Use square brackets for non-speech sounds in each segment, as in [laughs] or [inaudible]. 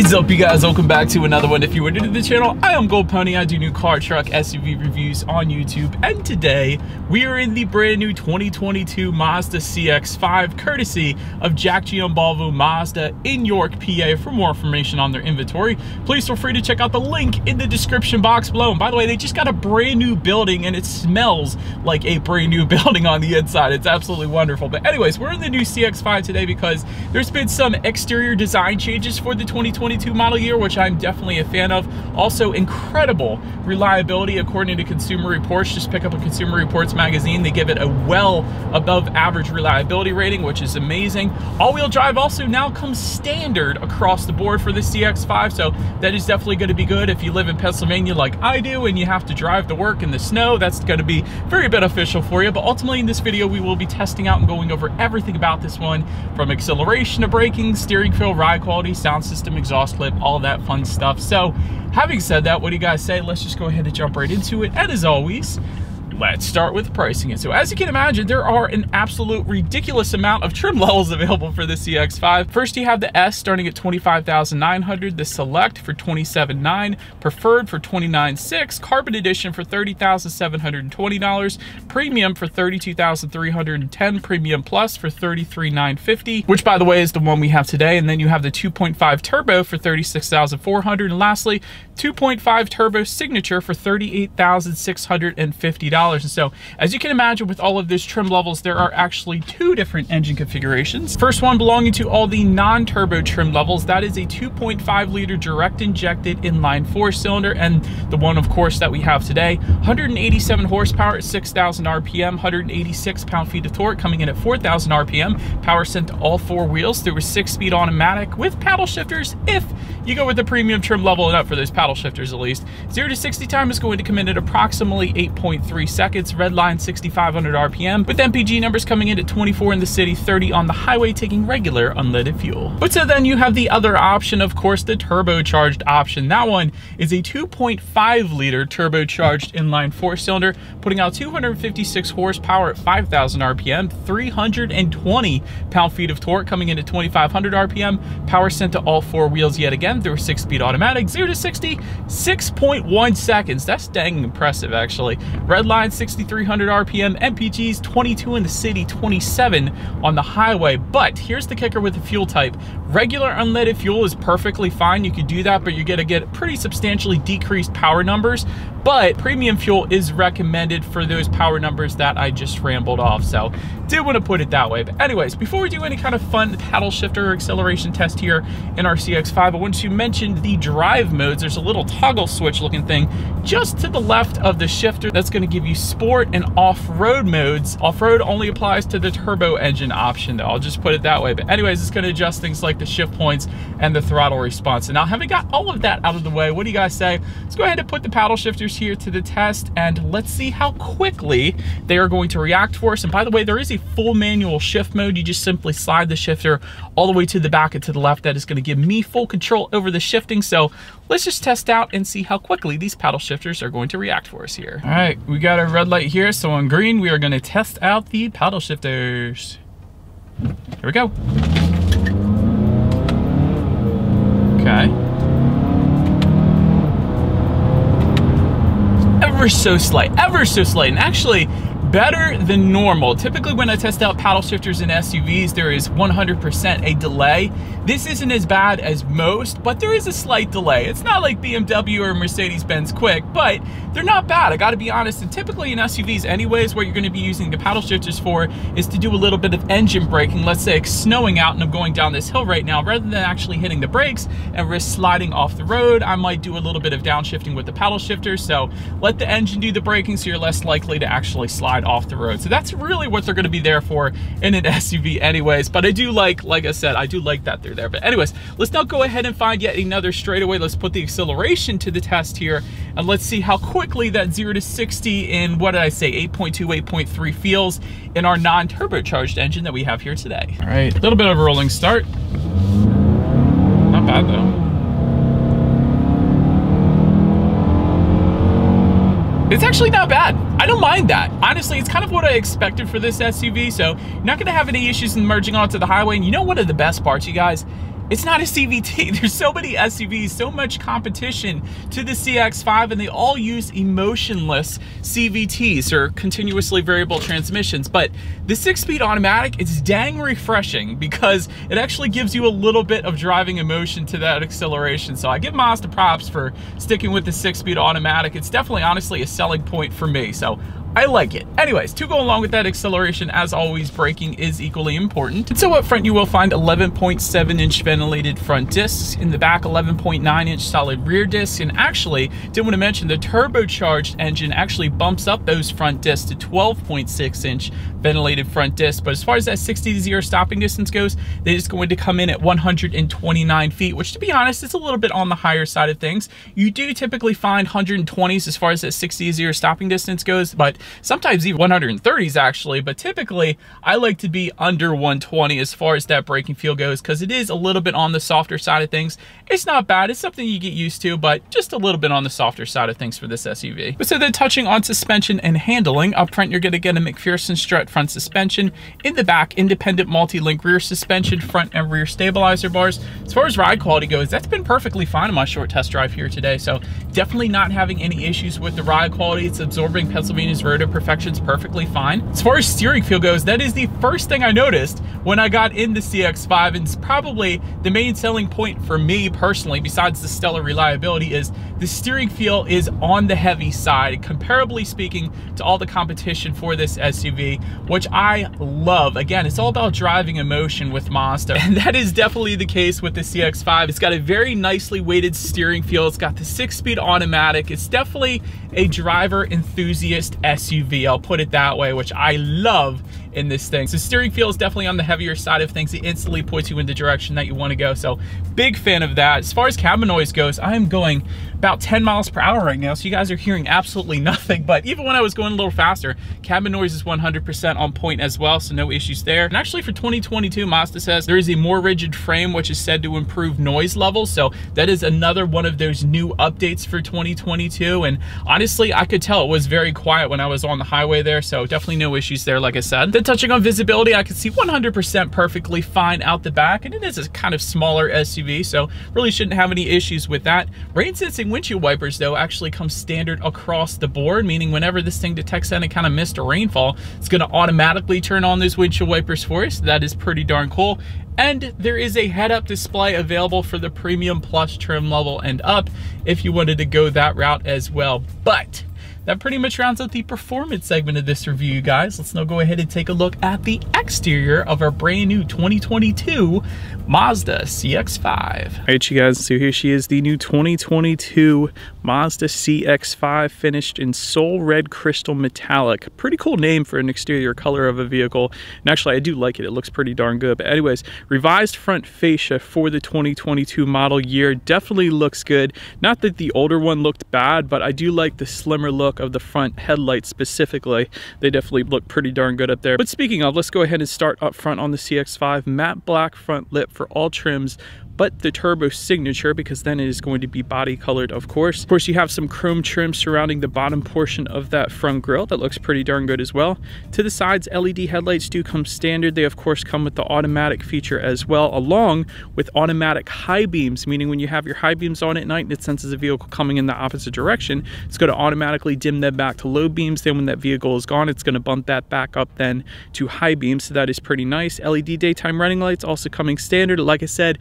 is up you guys? Welcome back to another one. If you are new to the channel i am gold pony. I do new car truck suv reviews on youtube. And today we are in the brand new 2022 mazda cx5 courtesy of jack giambalvo mazda in york pa for more information on their inventory please feel free to check out the link in the description box below. And by the way they just got a brand new building and it smells like a brand new [laughs] building on the inside. It's absolutely wonderful. But anyways we're in the new cx5 today because there's been some exterior design changes for the 2022 2022 model year, which I'm definitely a fan of. Also, incredible reliability according to Consumer Reports. Just pick up a Consumer Reports magazine. They give it a well above average reliability rating, which is amazing. All-wheel drive also now comes standard across the board for the CX-5, so that is definitely going to be good if you live in Pennsylvania like I do and you have to drive to work in the snow. That's going to be very beneficial for you. But ultimately in this video, we will be testing out and going over everything about this one from acceleration to braking, steering feel, ride quality, sound system, exhaust clip, all that fun stuff. So having said that, what do you guys say? Let's just go ahead and jump right into it. And as always, let's start with pricing it. So as you can imagine, there are an absolute ridiculous amount of trim [laughs] levels available for the CX-5. First, you have the S starting at 25,900, the Select for 27,900, Preferred for 29,600, Carbon Edition for $30,720, Premium for 32,310, Premium Plus for 33,950, which by the way is the one we have today. And then you have the 2.5 Turbo for 36,400, and lastly, 2.5 Turbo Signature for $38,650. And so as you can imagine with all of these trim levels, there are actually two different engine configurations. First one belonging to all the non-turbo trim levels, that is a 2.5 liter direct injected inline four cylinder. And the one of course that we have today, 187 horsepower at 6,000 RPM, 186 pound-feet of torque coming in at 4,000 RPM, power sent to all four wheels through a six speed automatic with paddle shifters if you go with the premium trim level up for those paddle shifters at least. Zero to 60 time is going to come in at approximately 8.3 seconds, red line 6,500 RPM, with MPG numbers coming in at 24 in the city, 30 on the highway, taking regular unleaded fuel. But so then you have the other option, of course, the turbocharged option. That one is a 2.5 liter turbocharged inline four cylinder, putting out 256 horsepower at 5,000 RPM, 320 pound-feet of torque coming in at 2,500 RPM, power sent to all four wheels yet again through a six-speed automatic, 0 to 60, 6.1 seconds. That's dang impressive, actually. Red line 6,300 RPM, MPG's 22 in the city, 27 on the highway. But here's the kicker with the fuel type. Regular unleaded fuel is perfectly fine. You could do that, but you're gonna get pretty substantially decreased power numbers. But premium fuel is recommended for those power numbers that I just rambled off. So did want to put it that way. But anyways, before we do any kind of fun paddle shifter acceleration test here in our CX-5, I want to mentioned the drive modes. There's a little toggle switch looking thing just to the left of the shifter that's going to give you sport and off-road modes. Off-road only applies to the turbo engine option though. I'll just put it that way. But anyways, it's going to adjust things like the shift points and the throttle response. And now having got all of that out of the way, what do you guys say? Let's go ahead and put the paddle shifters here to the test and let's see how quickly they are going to react for us. And by the way, there is a full manual shift mode. You just simply slide the shifter all the way to the back and to the left. That is going to give me full control over the shifting. So let's just test out and see how quickly these paddle shifters are going to react for us here. All right, we got a red light here. So on green, we are going to test out the paddle shifters. Here we go. Okay. Ever so slight, ever so slight. And actually, better than normal. Typically when I test out paddle shifters in SUVs, there is 100% a delay. This isn't as bad as most, but there is a slight delay. It's not like BMW or Mercedes-Benz quick, but they're not bad, I gotta be honest. And typically in SUVs anyways, what you're gonna be using the paddle shifters for is to do a little bit of engine braking. Let's say it's snowing out and I'm going down this hill right now, rather than actually hitting the brakes and risk sliding off the road, I might do a little bit of downshifting with the paddle shifter. So let the engine do the braking so you're less likely to actually slide off the road. So that's really what they're gonna be there for in an [laughs] SUV anyways. But I do like, like I said, I do like that they're there. But anyways, let's now go ahead and find yet another straightaway. Let's put the acceleration to the test here and let's see how quickly that zero to 60 in, what did I say, 8.2, 8.3 feels in our non-turbocharged engine that we have here today. All right, a little bit of a rolling start. Not bad though. It's actually not bad. I don't mind that. Honestly, it's kind of what I expected for this SUV, so you're not gonna have any issues in merging onto the highway. And you know one of the best parts, you guys? It's not a CVT. [laughs] There's so many SUVs, so much competition to the CX-5, and they all use emotionless CVTs or continuously variable transmissions. But the six-speed automatic, it's dang refreshing because it actually gives you a little bit of driving emotion to that acceleration. So I give Mazda props for sticking with the six-speed automatic. It's definitely, honestly, a selling point for me. So I like it. Anyways, to go along with that acceleration, as always, braking is equally important. And so up front, you will find 11.7 inch ventilated front discs. In the back, 11.9 inch solid rear discs. And actually, did want to mention the turbocharged engine actually bumps up those front discs to 12.6 inch ventilated front disc. But as far as that 60 to 0 stopping distance goes, they just going to come in at 129 feet, which to be honest, is a little bit on the higher side of things. You do typically find 120s as far as that 60 to 0 stopping distance goes, but sometimes even 130s actually, but typically I like to be under 120 as far as that braking feel goes because it is a little bit on the softer side of things. It's not bad, it's something you get used to, but just a little bit on the softer side of things for this SUV. But so then touching on suspension and handling, up front you're gonna get a MacPherson strut front suspension, in the back independent multi-link rear suspension, front and rear stabilizer bars. As far as ride quality goes, that's been perfectly fine on my short test drive here today, so definitely not having any issues with the ride quality. It's absorbing Pennsylvania's road perfection's perfectly fine. As far as steering feel goes, that is the first thing I noticed when I got in the CX-5 and it's probably the main selling point for me personally, besides the stellar reliability, is the steering feel is on the heavy side, comparably speaking to all the competition for this SUV, which I love. Again, it's all about driving emotion with Mazda, [laughs] and that is definitely the case with the CX-5. It's got a very nicely weighted steering feel. It's got the six-speed automatic. It's definitely a driver enthusiast SUV, I'll put it that way, which I love in this thing. So steering feel is definitely on the heavier side of things. It instantly puts you in the direction that you want to go. So big fan of that. As far as cabin noise goes, I am going about 10 miles per hour right now. So you guys are hearing absolutely [laughs] nothing. But even when I was going a little faster, cabin noise is 100% on point as well. So no issues there. And actually for 2022, Mazda says there is a more rigid frame, which is said to improve noise levels. So that is another one of those new updates for 2022. And honestly, I could tell it was very quiet when I was on the highway there. So definitely no issues there, like I said. Then touching on visibility, I can see 100% perfectly fine out the back, and it is a kind of smaller SUV, so really shouldn't have any issues with that. Rain sensing windshield wipers, though, actually come standard across the board, meaning whenever this thing detects any kind of mist or rainfall, it's going to automatically turn on those windshield wipers for us. That is pretty darn cool. And there is a head-up display available for the Premium Plus trim level and up if you wanted to go that route as well. But that pretty much rounds out the performance segment of this review, you guys. Let's now go ahead and take a look at the exterior of our brand new 2022 Mazda CX-5. All right, you guys, so here she is, the new 2022 Mazda CX-5 finished in Soul Red Crystal Metallic. Pretty cool name for an exterior color of a vehicle. And actually, I do like it. It looks pretty darn good. But anyways, revised front fascia for the 2022 model year definitely looks good. Not that the older one looked bad, but I do like the slimmer look of the front headlights specifically. They definitely look pretty darn good up there. But speaking of, let's go ahead and start up front on the CX-5. Matte black front lip for all trims but the turbo signature because then it is going to be body colored of course. Of course you have some chrome trim surrounding the bottom portion of that front grille that looks pretty darn good as well. To the sides LED headlights do come standard. They of course come with the automatic feature as well along with automatic high beams meaning when you have your high beams on at night and it senses a vehicle coming in the opposite direction it's going to automatically dim them back to low beams then when that vehicle is gone it's going to bump that back up then to high beams so that is pretty nice. LED daytime running lights also coming standard like I said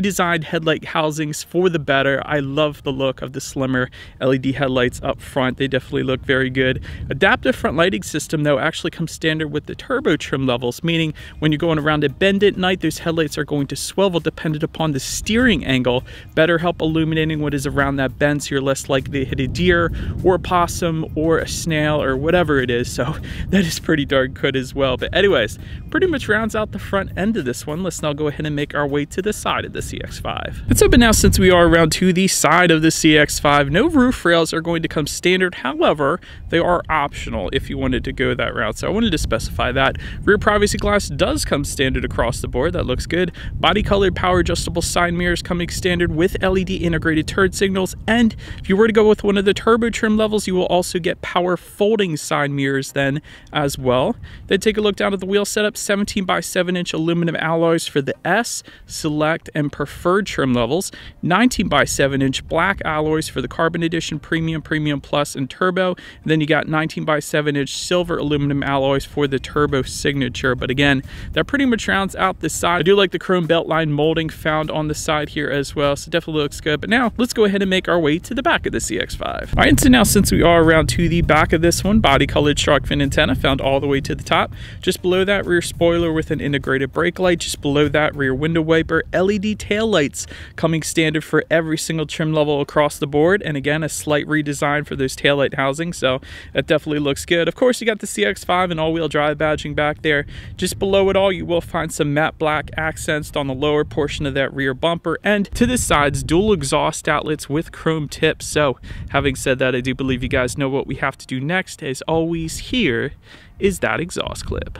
redesigned headlight housings for the better. I love the look of the slimmer LED headlights up front. They definitely look very good. Adaptive front lighting system though actually comes standard with the turbo trim levels, meaning when you're going around a bend at night, those headlights are going to swivel dependent upon the steering angle, better help illuminating what is around that bend so you're less likely to hit a deer or a possum or a snail or whatever it is. So [laughs] that is pretty darn good as well. But anyways, pretty much rounds out the front end of this one. Let's now go ahead and make our way to the side of this CX-5. Let's open now since we are around to the side of the CX-5. No roof rails are going to come standard. However, they are optional if you wanted to go that route. So I wanted to specify that. Rear privacy glass does come standard across the board. That looks good. Body colored power adjustable side mirrors coming standard with LED integrated turn signals. And if you were to go with one of the turbo trim levels, you will also get power folding side mirrors then as well. Then take a look down at the wheel setup. 17 by 7 inch aluminum alloys for the S, Select, and preferred trim levels, 19 by 7 inch black alloys for the Carbon Edition Premium, Premium Plus, and Turbo. And then you got 19 by 7 inch silver aluminum alloys for the Turbo Signature. But again, that pretty much rounds out this side. I do like the chrome beltline molding found on the side here as well, so definitely looks good. But now let's go ahead and make our way to the back of the CX-5. All right, so now since we are around to the back of this one, body colored shark fin antenna found all the way to the top. Just below that rear spoiler with an integrated brake light. Just below that rear window wiper, LED tail lights coming standard for every single trim level across the board. And again, a slight redesign for those tail light housing. So that definitely looks good. Of course, you got the CX-5 and all-wheel drive badging back there. Just below it all, you will find some matte black accents on the lower portion of that rear bumper. And to the sides, dual exhaust outlets with chrome tips. So having said that, I do believe you guys know what we have to do next. As always, here is that exhaust clip.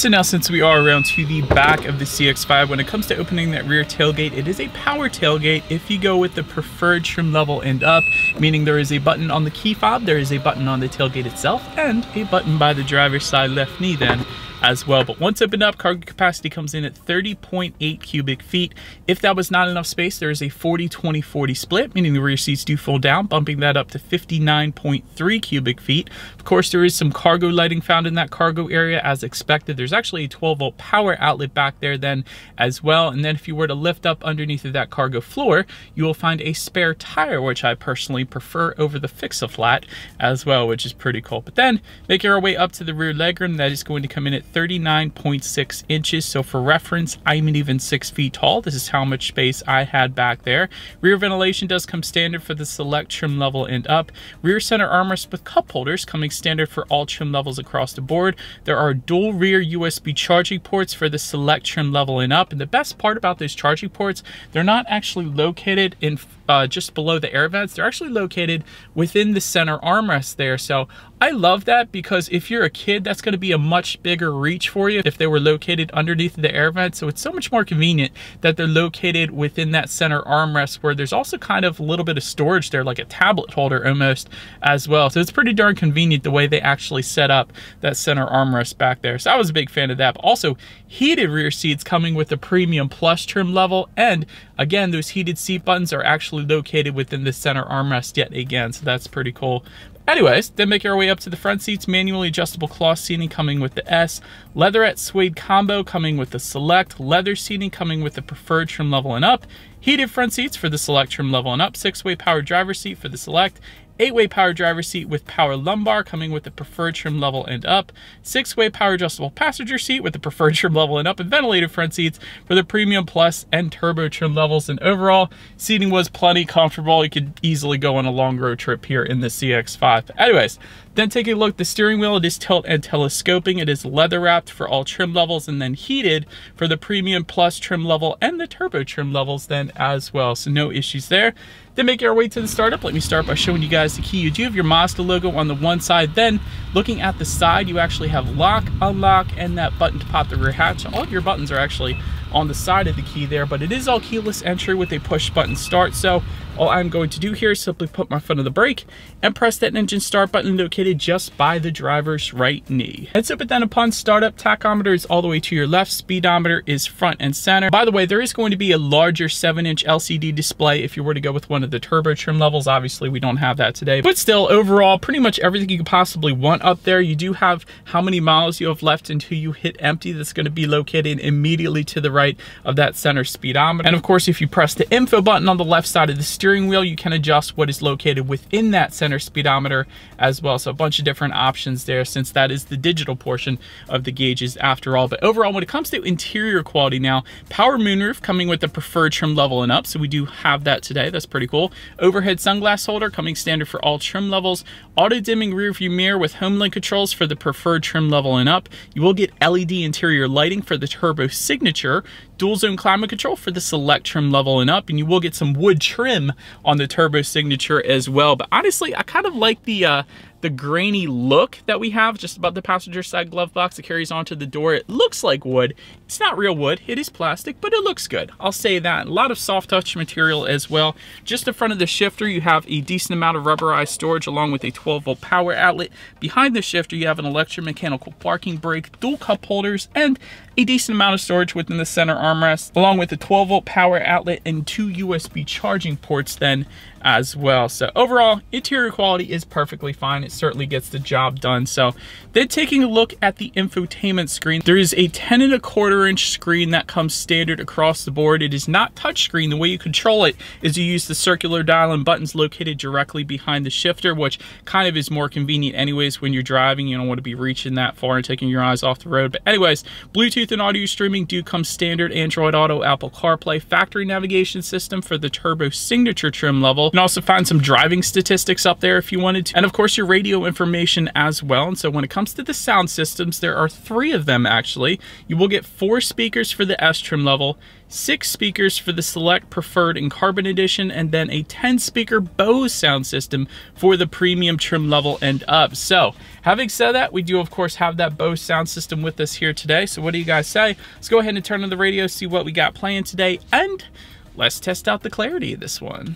So now since we are around to the back of the CX-5, when it comes to opening that rear tailgate, it is a power tailgate. If you go with the preferred trim level and up, meaning there is a button on the key fob, there is a button on the tailgate itself, and a button by the driver's side left knee then as well. But once opened up, cargo capacity comes in at 30.8 cubic feet. If that was not enough space, there is a 40-20-40 split, meaning the rear seats do fold down, bumping that up to 59.3 cubic feet. Of course, there is some cargo lighting found in that cargo area as expected. There's actually a 12 volt power outlet back there then as well. And then if you were to lift up underneath of that cargo floor, you will find a spare tire, which I personally prefer over the Fix-A-Flat as well, which is pretty cool. But then making our way up to the rear legroom, that is going to come in at 39.6 inches. So for reference, I'm even six feet tall. This is how much space I had back there. Rear ventilation does come standard for the select trim level and up. Rear center armrest with cup holders coming standard for all trim levels across the board. There are dual rear USB charging ports for the select trim level and up. And the best part about those charging ports, they're not actually located in uh, just below the air vents. They're actually located within the center armrest there. So I love that because if you're a kid, that's going to be a much bigger reach for you if they were located underneath the air vent. So it's so much more convenient that they're located within that center armrest where there's also kind of a little bit of storage there, like a tablet holder almost as well. So it's pretty darn convenient the way they actually set up that center armrest back there. So I was a big fan of that. But also heated rear seats coming with the premium plus trim level. And again, those heated seat buttons are actually located within the center armrest yet again. So that's pretty cool. Anyways, then make our way up to the front seats, manually adjustable cloth seating coming with the S, leatherette suede combo coming with the Select, leather seating coming with the preferred trim level and up, heated front seats for the Select trim level and up, six-way power driver seat for the Select, eight-way power driver seat with power lumbar coming with the preferred trim level and up, six-way power adjustable passenger seat with the preferred [laughs] trim level and up, and ventilated front seats for the premium plus and turbo trim levels. And overall, seating was plenty comfortable. You could easily go on a long road trip here in the CX-5. Anyways, then take a look, at the steering wheel, it is tilt and telescoping. It is leather wrapped for all trim levels and then heated for the premium plus trim level and the turbo trim levels then as well. So no issues there. Then make our way to the startup. Let me start by showing you guys the key. You do have your Mazda logo on the one side. Then looking at the side, you actually have lock, unlock, and that button to pop the rear hatch. All of your buttons are actually on the side of the key there, but it is all keyless entry with a push button start. So all I'm going to do here is simply put my foot on the brake and press that engine start button located just by the driver's right knee. And so, but then upon startup, tachometer is all the way to your left, speedometer is front and center. By the way, there is going to be a larger 7-inch LCD display if you were to go with one of the turbo trim levels. Obviously, we don't have that today, but still, overall, pretty much everything you could possibly want up there. You do have how many miles you have left until you hit empty. That's going to be located immediately to the right of that center speedometer. And of course, if you press the info button on the left side of the steering wheel, you can adjust what is located within that center speedometer as well. So a bunch of different options there since that is the digital portion of the gauges after all. But overall, when it comes to interior quality now, power moonroof coming with the preferred trim level and up. So we do have that today. That's pretty cool. Overhead sunglass holder coming standard for all trim levels. Auto dimming rear view mirror with HomeLink controls for the preferred trim level and up. You will get LED interior lighting for the turbo signature dual zone climate control for the select trim level and up, and you will get some wood trim on the turbo signature as well. But honestly, I kind of like the uh, the grainy look that we have just about the passenger side glove box that carries onto the door. It looks like wood. It's not real wood, it is plastic, but it looks good. I'll say that. A lot of soft touch material as well. Just in front of the shifter, you have a decent amount of rubberized storage along with a 12 volt power outlet. Behind the shifter, you have an electromechanical parking brake, dual cup holders, and a decent amount of storage within the center armrest, along with a 12 volt power outlet and two USB charging ports then as well. So overall, interior quality is perfectly fine. It certainly gets the job done. So then taking a look at the infotainment screen, there is a 10 and a quarter inch screen that comes standard across the board. It is not touchscreen. The way you control it is you use the circular dial and buttons located directly behind the shifter, which kind of is more convenient anyways when you're driving. You don't want to be reaching that far and taking your eyes off the road. But anyways, Bluetooth and audio streaming do come standard Android Auto, Apple CarPlay, factory navigation system for the turbo signature trim level. You can also find some driving statistics up there if you wanted to. And of course, your radio information as well. And so when it comes to the sound systems, there are three of them actually. You will get four speakers for the S trim level, six speakers for the Select Preferred and Carbon Edition, and then a 10 speaker Bose sound system for the premium trim level and up. So having said that, we do of course have that Bose sound system with us here today. So what do you guys say? Let's go ahead and turn on the radio, see what we got playing today, and let's test out the clarity of this one.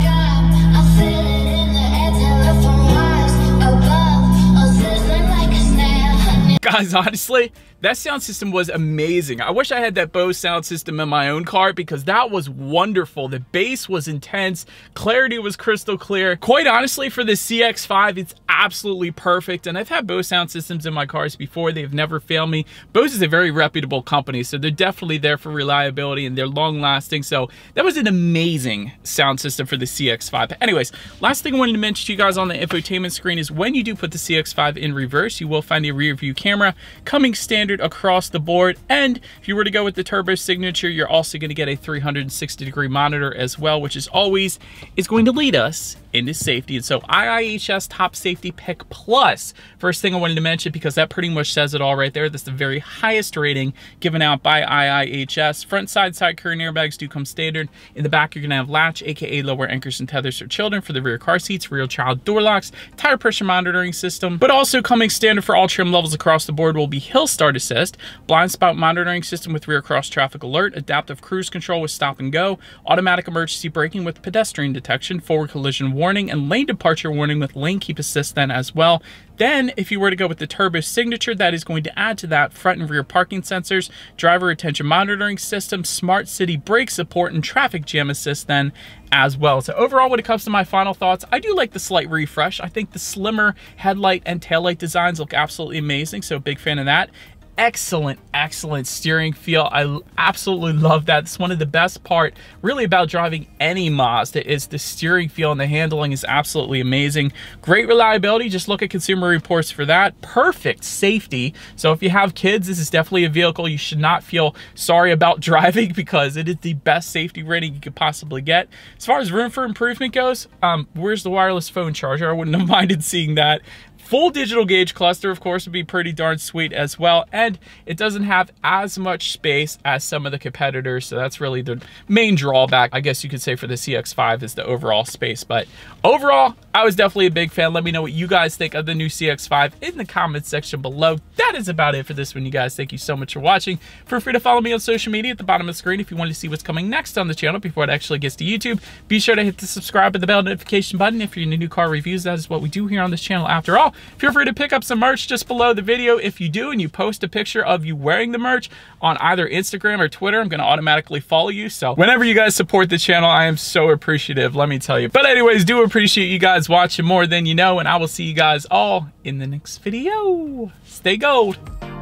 Guys, honestly, that sound system was amazing. I wish I had that Bose sound system in my own car because that was wonderful. The bass was intense, clarity was crystal clear. Quite honestly, for the CX-5, it's absolutely perfect. And I've had Bose sound systems in my cars before. They've never failed me. Bose is a very reputable company, so they're definitely there for reliability and they're long lasting. So that was an amazing sound system for the CX-5. But anyways, last thing I wanted to mention to you guys on the infotainment screen is when you do put the CX-5 in reverse, you will find a rear view camera coming standard standard across the board. And if you were to go with the Turbo Signature, you're also going to get a 360 degree monitor as well, which is always is going to lead us into safety. And so IIHS Top Safety Pick Plus, first thing I wanted to mention because that pretty much says it all right there. That's the very highest rating given out by IIHS. Front side side curtain airbags do come standard. In the back, you're gonna have latch, AKA lower anchors and tethers for children for the rear car seats, rear child door locks, tire pressure monitoring system, but also coming standard for all trim levels across the board will be hill start assist, blind spot monitoring system with rear cross traffic alert, adaptive cruise control with stop and go, automatic emergency braking with pedestrian detection, forward collision warning, warning and lane departure warning with lane keep assist then as well. Then, if you were to go with the Turbo Signature, that is going to add to that front and rear parking sensors, driver attention monitoring system, smart city brake support, and traffic jam assist then as well. So overall, when it comes to my final thoughts, I do like the slight refresh. I think the slimmer headlight and taillight designs look absolutely amazing, so big fan of that excellent, excellent steering feel. I absolutely love that. It's one of the best part really about driving any Mazda is the steering feel and the handling is absolutely amazing. Great reliability. Just look at consumer reports for that. Perfect safety. So if you have kids, this is definitely a vehicle you should not feel sorry about [laughs] driving because it is the best safety rating you could possibly get. As far as room for improvement goes, um, where's the wireless phone charger? I wouldn't have [laughs] minded seeing that. Full digital gauge cluster, of course, would be pretty darn sweet as well. And it doesn't have as much space as some of the competitors. So that's really the main drawback, I guess you could say, for the CX-5 is the overall space. But overall, I was definitely a big fan. Let me know what you guys think of the new CX-5 in the comments section below. That is about it for this one, you guys. Thank you so much for watching. Feel free to follow me on social media at the bottom of the screen if you want to see what's coming next on the channel before it actually gets to YouTube. Be sure to hit the subscribe and the bell notification button if you're into new car reviews. That is what we do here on this channel after all. Feel free to pick up some merch just below the video. If you do and you post a picture of you wearing the merch on either Instagram or Twitter, I'm going to automatically follow you. So whenever you guys support the channel, I am so appreciative, let me tell you. But anyways, do appreciate you guys watching more than you know, and I will see you guys all in the next video. Stay gold.